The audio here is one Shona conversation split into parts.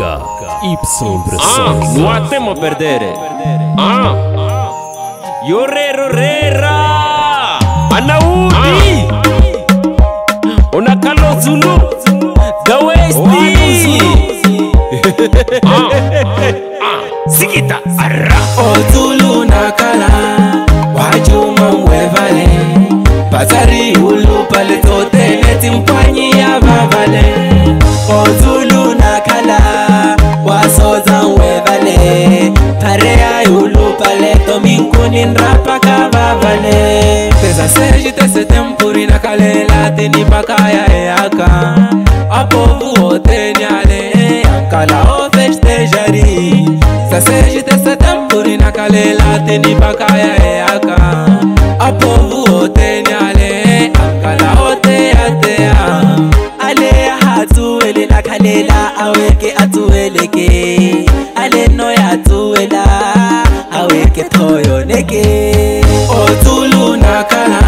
Música Y Impressões. Ah, não há tempo a perder. Ah, yorero rera. Anaudi. Una Zulu. The West. Ah. Ah. Sikita. Arra. O Zulu nakala. Wajuma mwevale. Bazari ulu tote. Neti mpanyi ya babale. huevale pareai ulupale tominkuninrapaka vavale peza sejite setempurina kalelateni pakaya eaka apovuoteniale ankala ofestejari sasejite setempurina kalelateni pakaya eaka apovuoteniale ankala oteyateya ale hatuelela kalela aweke atuweleke aleno yatuwela aweke thoyoneke otulunakala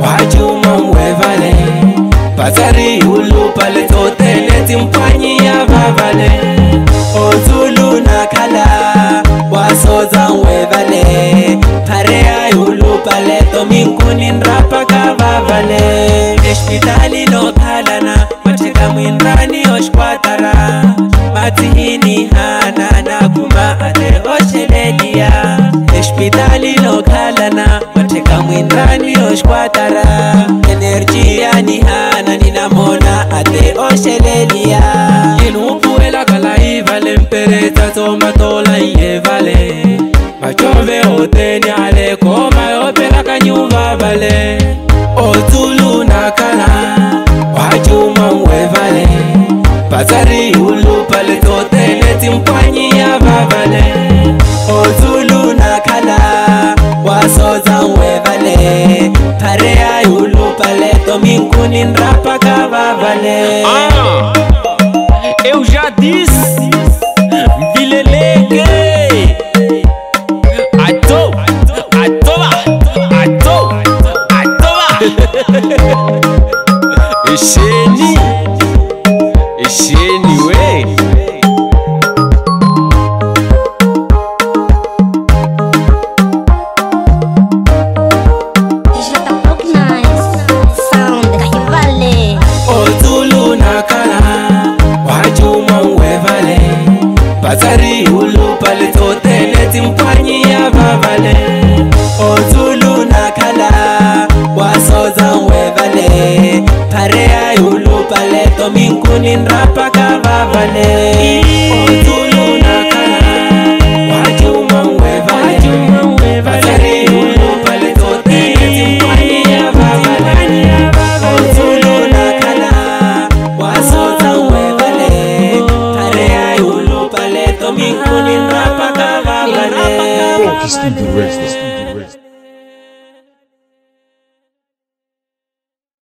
wajumongwevale bazari yulupale toteneti mpwanyi ya vavale otulunakala wasoza ngwevale pareya yulupale tominkuni nrapaka vavale espitali nokhalana machekamwinrani osh matini hana nakuma ane oxileliya exipitali lokhalana mateka mwindani yoxikwatara enerjiya ni hana ni namona ate oxileliya machove oteni ale koma yopelaka nyuva vale ozulu na kala. vavane ozulu nakala wasozan wevale tare ayulu pale domingo ninrapaka vavale ah, eu já disse Mali ulubali totele timfanyia vavale Otulu na kala wasoza wevale Parea ulubale tominkuni nrapaka vavale Just do the rest. Just do the rest.